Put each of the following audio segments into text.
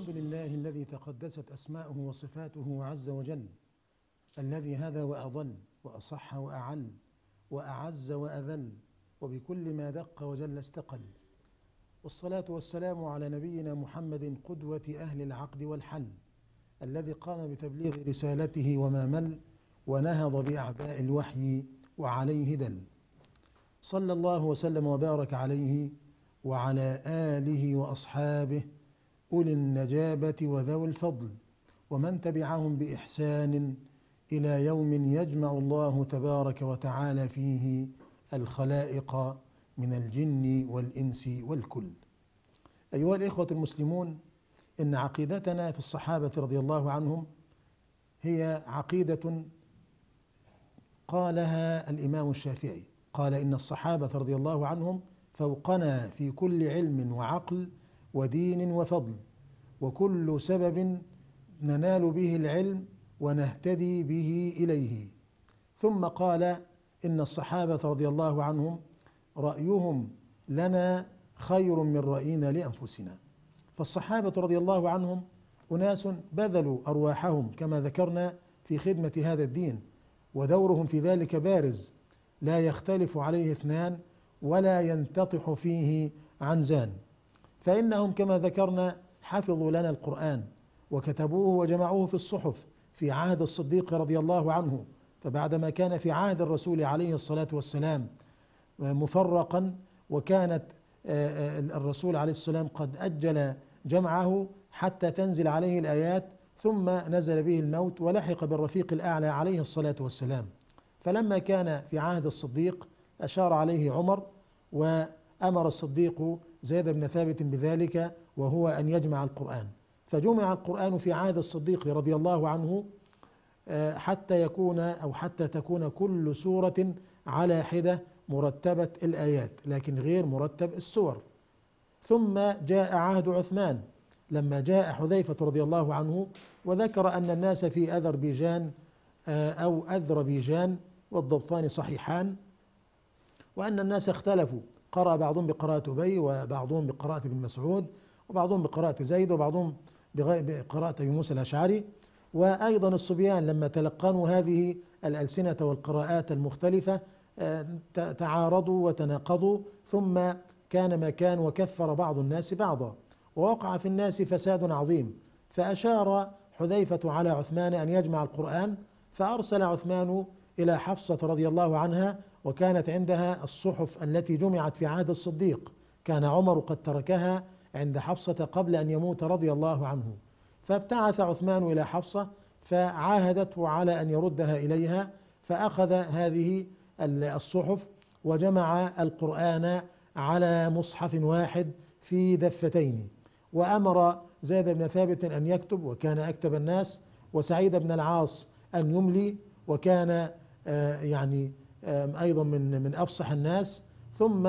لله الذي تقدست أسماؤه وصفاته عز وجل الذي هدى وأضل وأصح وأعل وأعز وأذل وبكل ما دق وجل استقل. والصلاة والسلام على نبينا محمد قدوة أهل العقد والحل الذي قام بتبليغ رسالته وما مل ونهض بأعباء الوحي وعليه دل. صلى الله وسلم وبارك عليه وعلى آله وأصحابه أولي النجابة وذوي الفضل ومن تبعهم بإحسان إلى يوم يجمع الله تبارك وتعالى فيه الخلائق من الجن والإنس والكل. أيها الإخوة المسلمون إن عقيدتنا في الصحابة رضي الله عنهم هي عقيدة قالها الإمام الشافعي قال إن الصحابة رضي الله عنهم فوقنا في كل علم وعقل ودين وفضل. وكل سبب ننال به العلم ونهتدي به إليه. ثم قال إن الصحابة رضي الله عنهم رأيهم لنا خير من رأينا لأنفسنا. فالصحابة رضي الله عنهم أناس بذلوا أرواحهم كما ذكرنا في خدمة هذا الدين ودورهم في ذلك بارز لا يختلف عليه اثنان ولا ينتطح فيه عنزان. فإنهم كما ذكرنا حفظوا لنا القرآن وكتبوه وجمعوه في الصحف في عهد الصديق رضي الله عنه فبعدما كان في عهد الرسول عليه الصلاة والسلام مفرقا وكانت الرسول عليه السلام قد أجل جمعه حتى تنزل عليه الآيات ثم نزل به الموت ولحق بالرفيق الأعلى عليه الصلاة والسلام. فلما كان في عهد الصديق أشار عليه عمر وأمر الصديق زيد بن ثابت بذلك وهو أن يجمع القرآن. فجمع القرآن في عهد الصديق رضي الله عنه حتى يكون أو حتى تكون كل سورة على حدة مرتبة الآيات لكن غير مرتب السور. ثم جاء عهد عثمان لما جاء حذيفة رضي الله عنه وذكر أن الناس في أذربيجان أو أذربيجان والضبطان صحيحان وأن الناس اختلفوا. قرأ بعضهم بقراءة أبي وبعضهم بقراءة ابن مسعود وبعضهم بقراءة زيد وبعضهم بقراءة أبي موسى الأشعري. وأيضا الصبيان لما تلقنوا هذه الألسنة والقراءات المختلفة تعارضوا وتناقضوا ثم كان ما كان وكفر بعض الناس بعضا. ووقع في الناس فساد عظيم. فأشار حذيفة على عثمان أن يجمع القرآن فأرسل عثمان إلى حفصة رضي الله عنها وكانت عندها الصحف التي جمعت في عهد الصديق. كان عمر قد تركها عند حفصة قبل أن يموت رضي الله عنه. فابتعث عثمان إلى حفصة فعاهدته على أن يردها إليها فأخذ هذه الصحف وجمع القرآن على مصحف واحد في دفتين. وأمر زيد بن ثابت أن يكتب وكان أكتب الناس وسعيد بن العاص أن يملي وكان يعني أيضا من من أفصح الناس. ثم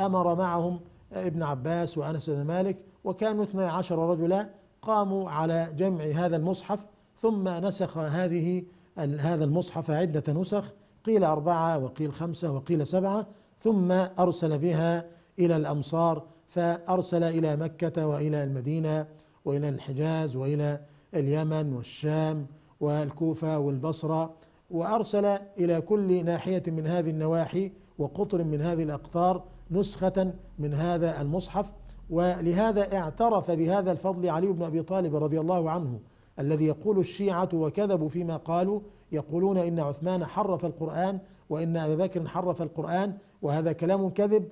أمر معهم ابن عباس وأنس بن مالك وكانوا اثني عشر رجلا قاموا على جمع هذا المصحف. ثم نسخ هذه هذا المصحف عدة نسخ قيل أربعة وقيل خمسة وقيل سبعة. ثم أرسل بها إلى الأمصار فأرسل إلى مكة وإلى المدينة وإلى الحجاز وإلى اليمن والشام والكوفة والبصرة. وأرسل إلى كل ناحية من هذه النواحي وقطر من هذه الأقطار نسخة من هذا المصحف. ولهذا اعترف بهذا الفضل علي بن أبي طالب رضي الله عنه الذي يقول الشيعة وكذبوا فيما قالوا يقولون إن عثمان حرف القرآن وإن أبا بكر حرف القرآن وهذا كلام كذب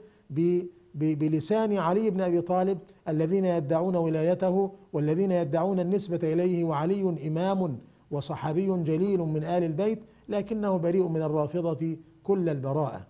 بلسان علي بن أبي طالب الذين يدعون ولايته والذين يدعون النسبة إليه وعلي إمام وصحابي جليل من آل البيت لكنه بريء من الرافضة كل البراءة.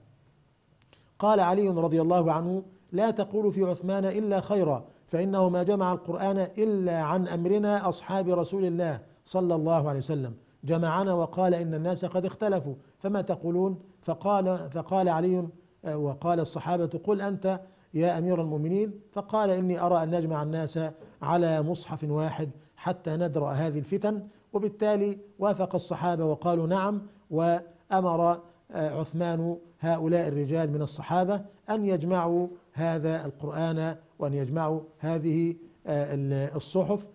قال علي رضي الله عنه لا تقول في عثمان إلا خيرا فإنه ما جمع القرآن إلا عن أمرنا أصحاب رسول الله صلى الله عليه وسلم. جمعنا وقال إن الناس قد اختلفوا فما تقولون؟ فقال فقال علي وقال الصحابة قل أنت يا أمير المؤمنين. فقال إني أرى أن نجمع الناس على مصحف واحد حتى ندرأ هذه الفتن وبالتالي وافق الصحابة وقالوا نعم وأمر عثمان هؤلاء الرجال من الصحابة أن يجمعوا هذا القرآن وأن يجمعوا هذه الصحف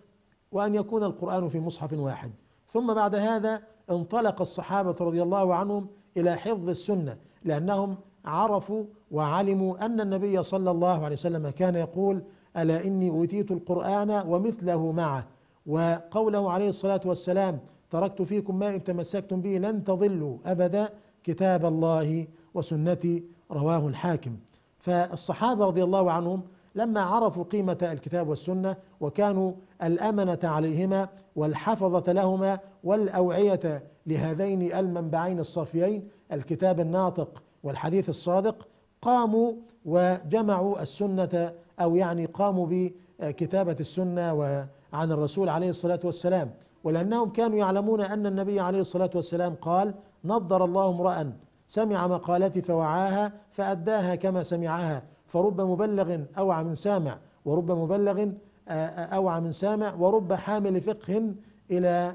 وأن يكون القرآن في مصحف واحد. ثم بعد هذا انطلق الصحابة رضي الله عنهم إلى حفظ السنة لأنهم عرفوا وعلموا أن النبي صلى الله عليه وسلم كان يقول ألا إني أوتيت القرآن ومثله معه؟ وقوله عليه الصلاة والسلام تركت فيكم ما إن تمسكتم به لن تضلوا أبدا كتاب الله وسنتي رواه الحاكم. فالصحابة رضي الله عنهم لما عرفوا قيمة الكتاب والسنة وكانوا الأمنة عليهما والحفظة لهما والأوعية لهذين المنبعين الصافيين الكتاب الناطق والحديث الصادق قاموا وجمعوا السنة أو يعني قاموا بكتابة السنة وعن الرسول عليه الصلاة والسلام ولأنهم كانوا يعلمون أن النبي عليه الصلاة والسلام قال نضر الله امرأ سمع مقالتي فوعاها فأداها كما سمعها فرب مبلغ أوعى من سامع ورب مبلغ أوعى من سامع ورب حامل فقه إلى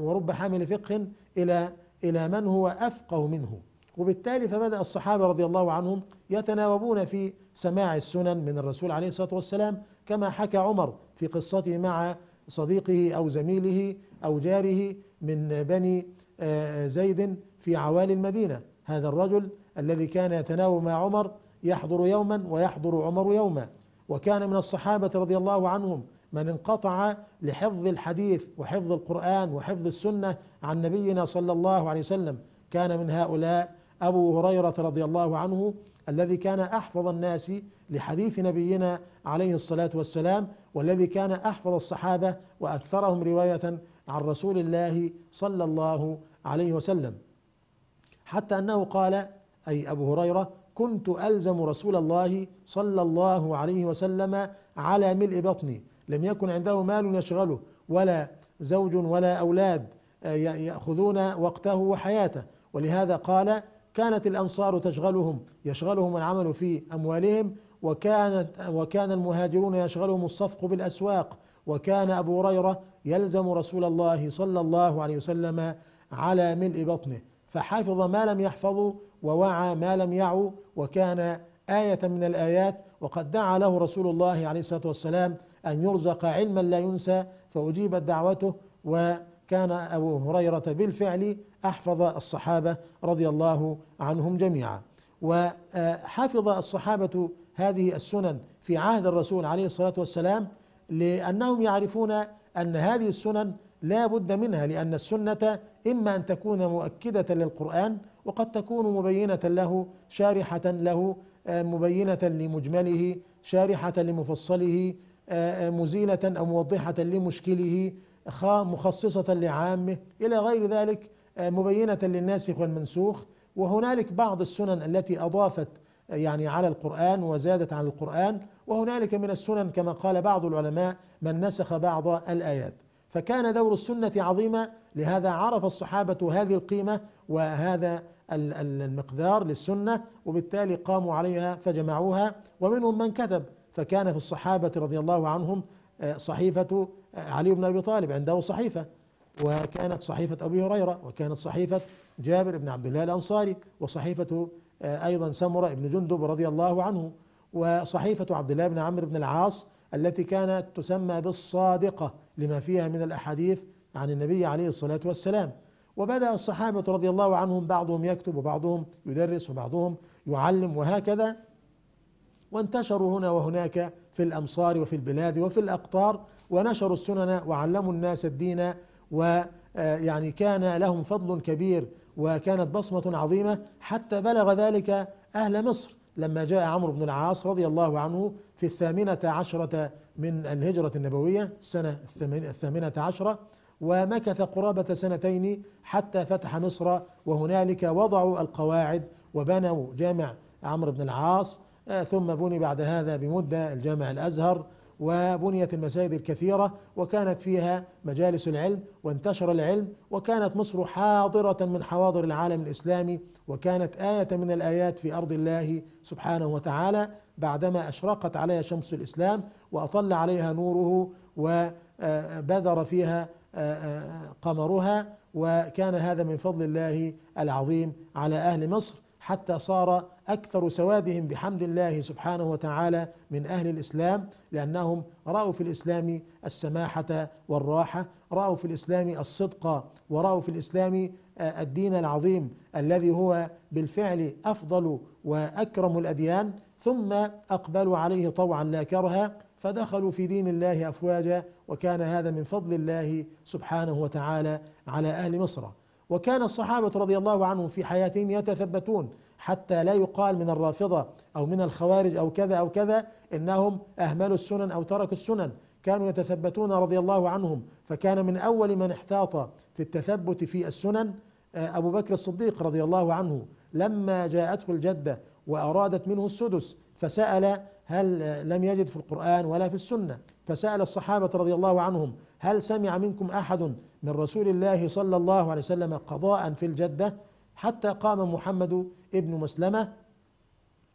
ورب حامل فقه إلى إلى من هو أفقه منه. وبالتالي فبدأ الصحابة رضي الله عنهم يتناوبون في سماع السنن من الرسول عليه الصلاة والسلام كما حكى عمر في قصته مع صديقه أو زميله أو جاره من بني زيد في عوالي المدينة. هذا الرجل الذي كان يتناوب مع عمر يحضر يوما ويحضر عمر يوما. وكان من الصحابة رضي الله عنهم من انقطع لحفظ الحديث وحفظ القرآن وحفظ السنة عن نبينا صلى الله عليه وسلم. كان من هؤلاء أبو هريرة رضي الله عنه الذي كان أحفظ الناس لحديث نبينا عليه الصلاة والسلام والذي كان أحفظ الصحابة وأكثرهم رواية عن رسول الله صلى الله عليه وسلم. حتى أنه قال أي أبو هريرة كنت ألزم رسول الله صلى الله عليه وسلم على ملء بطني لم يكن عنده مال يشغله ولا زوج ولا أولاد يأخذون وقته وحياته. ولهذا قال كانت الأنصار تشغلهم يشغلهم العمل في أموالهم وكانت وكان المهاجرون يشغلهم الصفق بالأسواق. وكان أبو هريرة يلزم رسول الله صلى الله عليه وسلم على ملء بطنه. فحفظ ما لم يحفظه ووعى ما لم يعو وكان آية من الآيات. وقد دعا له رسول الله عليه الصلاة والسلام أن يرزق علما لا ينسى فأجيبت دعوته. وكان أبو هريرة بالفعل أحفظ الصحابة رضي الله عنهم جميعا. وحفظ الصحابة هذه السنن في عهد الرسول عليه الصلاة والسلام لأنهم يعرفون أن هذه السنن لا بد منها لأن السنة إما أن تكون مؤكدة للقرآن وقد تكون مبينة له شارحة له مبينة لمجمله شارحة لمفصله مزيلة أو موضحة لمشكله مخصصة لعامه إلى غير ذلك مبينة للناسخ والمنسوخ وهنالك بعض السنن التي أضافت يعني على القرآن وزادت على القرآن. وهنالك من السنن كما قال بعض العلماء من نسخ بعض الآيات. فكان دور السنة عظيما لهذا عرف الصحابة هذه القيمة وهذا المقدار للسنة وبالتالي قاموا عليها فجمعوها. ومنهم من كتب فكان في الصحابة رضي الله عنهم صحيفة علي بن أبي طالب عنده صحيفة وكانت صحيفة أبي هريرة وكانت صحيفة جابر بن عبد الله الأنصاري وصحيفة أيضا سمرة بن جندب رضي الله عنه وصحيفة عبد الله بن عمرو بن العاص التي كانت تسمى بالصادقة لما فيها من الأحاديث عن النبي عليه الصلاة والسلام. وبدأ الصحابة رضي الله عنهم بعضهم يكتب وبعضهم يدرس وبعضهم يعلم وهكذا وانتشروا هنا وهناك في الأمصار وفي البلاد وفي الأقطار ونشروا السنن وعلموا الناس الدين ويعني كان لهم فضل كبير وكانت بصمة عظيمة حتى بلغ ذلك أهل مصر لما جاء عمرو بن العاص رضي الله عنه في الثامنة عشرة من الهجرة النبوية السنة الثامنة عشرة ومكث قرابة سنتين حتى فتح مصر وهنالك وضعوا القواعد وبنوا جامع عمرو بن العاص ثم بني بعد هذا بمدة الجامع الأزهر وبنيت المساجد الكثيرة وكانت فيها مجالس العلم وانتشر العلم وكانت مصر حاضرة من حواضر العالم الإسلامي وكانت آية من الآيات في أرض الله سبحانه وتعالى بعدما أشرقت عليها شمس الإسلام وأطل عليها نوره وبذر فيها قمرها وكان هذا من فضل الله العظيم على أهل مصر. حتى صار أكثر سوادهم بحمد الله سبحانه وتعالى من أهل الإسلام لأنهم رأوا في الإسلام السماحة والراحة رأوا في الإسلام الصدق ورأوا في الإسلام آه، الدين العظيم الذي هو بالفعل أفضل وأكرم الأديان ثم أقبلوا عليه طوعا لا كرها فدخلوا في دين الله افواجا وكان هذا من فضل الله سبحانه وتعالى على أهل مصر. وكان الصحابة رضي الله عنهم في حياتهم يتثبتون حتى لا يقال من الرافضة أو من الخوارج أو كذا أو كذا إنهم أهملوا السنن أو تركوا السنن. كانوا يتثبتون رضي الله عنهم. فكان من أول من احتاط في التثبت في السنن آه، أبو بكر الصديق رضي الله عنه. لما جاءته الجدة وأرادت منه السدس فسأل هل لم يجد في القرآن ولا في السنة. فسأل الصحابة رضي الله عنهم هل سمع منكم أحد من رسول الله صلى الله عليه وسلم قضاء في الجدة حتى قام محمد ابن مسلمة؟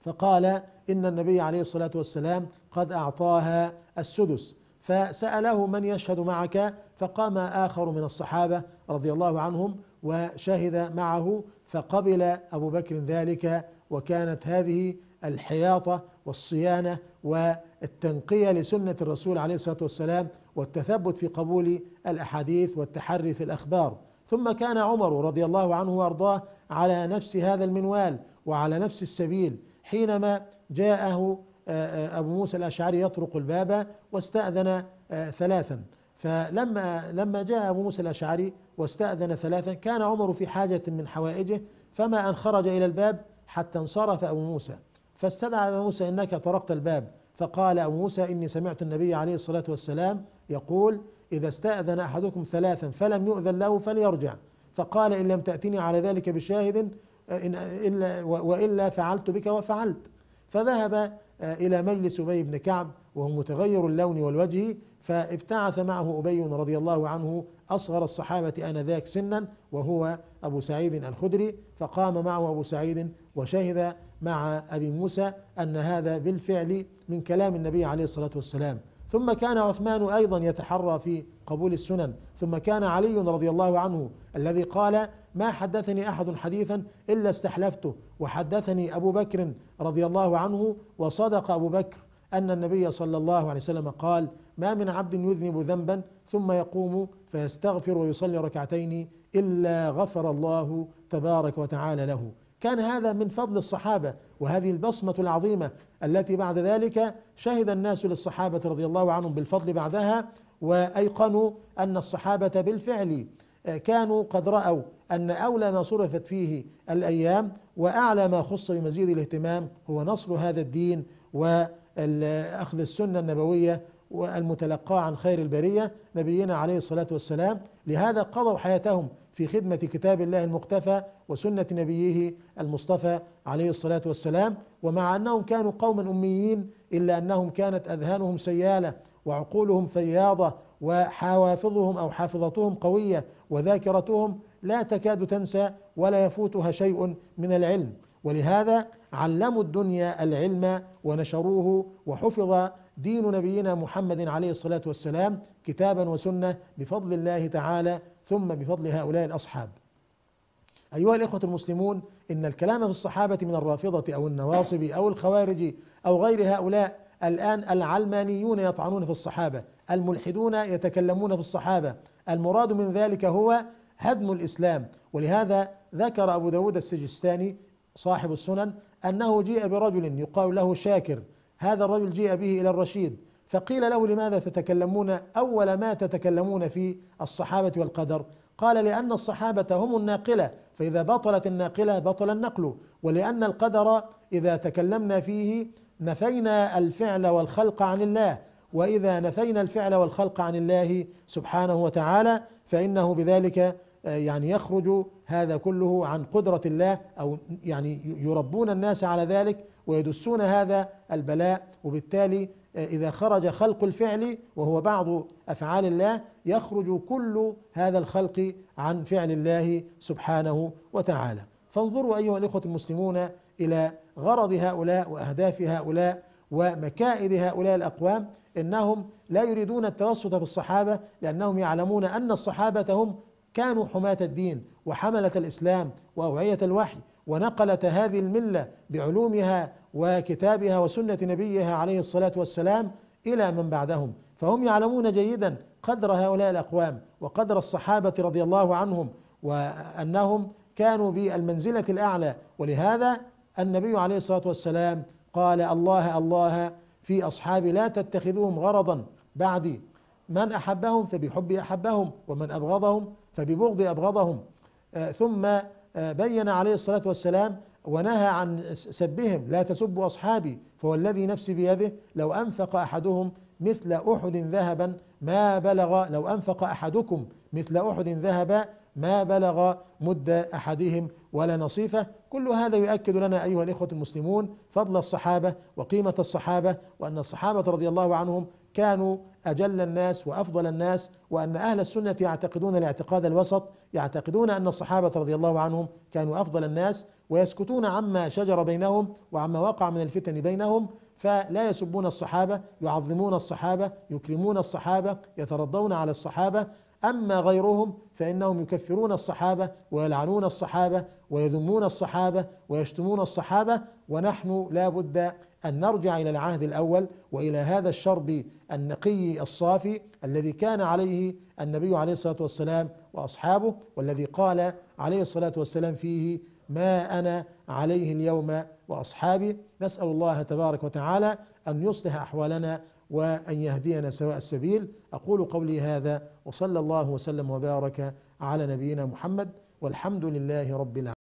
فقال إن النبي عليه الصلاة والسلام قد أعطاها السدس فسأله من يشهد معك؟ فقام آخر من الصحابة رضي الله عنهم وشهد معه فقبل أبو بكر ذلك وكانت هذه الحياطة والصيانة والتنقية لسنة الرسول عليه الصلاة والسلام والتثبت في قبول الأحاديث والتحري في الأخبار. ثم كان عمر رضي الله عنه وأرضاه على نفس هذا المنوال وعلى نفس السبيل حينما جاءه آه، آه، أبو موسى الأشعري يطرق الباب واستأذن آه، ثلاثا. فلما لما جاء أبو موسى الأشعري واستأذن ثلاثا كان عمر في حاجة من حوائجه فما أن خرج إلى الباب حتى انصرف أبو موسى. فاستدعى موسى إنك طرقت الباب. فقال أبو موسى إني سمعت النبي عليه الصلاة والسلام يقول إذا استأذن أحدكم ثلاثا فلم يؤذن له فليرجع. فقال إن لم تأتني على ذلك بشاهد إن إلا وإلا فعلت بك وفعلت. فذهب آه، إلى مجلس أبي بن كعب وهو متغير اللون والوجه فابتعث معه أبي رضي الله عنه أصغر الصحابة آنذاك سنا وهو أبو سعيد الخدري. فقام معه أبو سعيد وشهد مع أبي موسى أن هذا بالفعل من كلام النبي عليه الصلاة والسلام. ثم كان عثمان أيضا يتحرى في قبول السنن. ثم كان علي رضي الله عنه الذي قال ما حدثني أحد حديثا إلا استحلفته. وحدثني أبو بكر رضي الله عنه وصدق أبو بكر أن النبي صلى الله عليه وسلم قال ما من عبد يذنب ذنبا ثم يقوم فيستغفر ويصلي ركعتين إلا غفر الله تبارك وتعالى له. كان هذا من فضل الصحابة وهذه البصمة العظيمة التي بعد ذلك شهد الناس للصحابة رضي الله عنهم بالفضل بعدها وأيقنوا أن الصحابة بالفعل كانوا قد رأوا أن أولى ما صرفت فيه الأيام وأعلى ما خص بمزيد الاهتمام هو نصر هذا الدين واخذ السنة النبوية والمتلقاه عن خير البرية نبينا عليه الصلاة والسلام. لهذا قضوا حياتهم في خدمة كتاب الله المقتفى وسنة نبيه المصطفى عليه الصلاة والسلام. ومع أنهم كانوا قوما أميين إلا أنهم كانت أذهانهم سيالة وعقولهم فياضة وحوافظهم أو حافظتهم قوية وذاكرتهم لا تكاد تنسى ولا يفوتها شيء من العلم. ولهذا علموا الدنيا العلم ونشروه وحفظ دين نبينا محمد عليه الصلاة والسلام كتابا وسنة بفضل الله تعالى ثم بفضل هؤلاء الأصحاب. أيها الإخوة المسلمون إن الكلام في الصحابة من الرافضة أو النواصب أو الخوارج أو غير هؤلاء الآن العلمانيون يطعنون في الصحابة، الملحدون يتكلمون في الصحابة، المراد من ذلك هو هدم الإسلام. ولهذا ذكر أبو داود السجستاني صاحب السنن أنه جيء برجل يقال له شاكر. هذا الرجل جيء به إلى الرشيد فقيل له لماذا تتكلمون؟ أول ما تتكلمون في الصحابة والقدر. قال لأن الصحابة هم الناقلة فإذا بطلت الناقلة بطل النقل ولأن القدر إذا تكلمنا فيه نفينا الفعل والخلق عن الله. وإذا نفينا الفعل والخلق عن الله سبحانه وتعالى فإنه بذلك يعني يخرج هذا كله عن قدرة الله أو يعني يربون الناس على ذلك ويدسون هذا البلاء. وبالتالي آه، إذا خرج خلق الفعل وهو بعض أفعال الله يخرج كل هذا الخلق عن فعل الله سبحانه وتعالى. فانظروا أيها الإخوة المسلمون إلى غرض هؤلاء وأهداف هؤلاء ومكائد هؤلاء الأقوام إنهم لا يريدون التوسط في الصحابة لأنهم يعلمون أن الصحابة هم كانوا حماة الدين وحملة الإسلام وأوعية الوحي ونقلت هذه الملة بعلومها وكتابها وسنة نبيها عليه الصلاة والسلام إلى من بعدهم. فهم يعلمون جيدا قدر هؤلاء الأقوام وقدر الصحابة رضي الله عنهم وأنهم كانوا بالمنزلة الأعلى. ولهذا النبي عليه الصلاة والسلام قال الله الله في أصحابي لا تتخذوهم غرضا بعدي. من أحبهم فبحب أحبهم ومن أبغضهم فببغض أبغضهم. آه ثم آه بين عليه الصلاة والسلام ونهى عن سبهم لا تسبوا أصحابي فوالذي نفسي بيده لو أنفق أحدهم مثل أحد ذهبا ما بلغ لو أنفق أحدكم مثل أحد ذهبا ما بلغ مد أحدهم ولا نصيفة. كل هذا يؤكد لنا أيها الإخوة المسلمون فضل الصحابة وقيمة الصحابة وأن الصحابة رضي الله عنهم كانوا أجل الناس وأفضل الناس وأن أهل السنة يعتقدون الاعتقاد الوسط يعتقدون أن الصحابة رضي الله عنهم كانوا أفضل الناس ويسكتون عما شجر بينهم وعما وقع من الفتن بينهم. فلا يسبون الصحابة يعظمون الصحابة يكرمون الصحابة يترضون على الصحابة. أما غيرهم فإنهم يكفرون الصحابة ويلعنون الصحابة ويذمون الصحابة ويشتمون الصحابة ونحن لا بد أن نرجع إلى العهد الأول وإلى هذا الشرب النقي الصافي الذي كان عليه النبي عليه الصلاة والسلام وأصحابه والذي قال عليه الصلاة والسلام فيه ما أنا عليه اليوم وأصحابي. نسأل الله تبارك وتعالى أن يصلح أحوالنا وأن يهدينا سواء السبيل. أقول قولي هذا وصلى الله وسلم وبارك على نبينا محمد والحمد لله رب العالمين.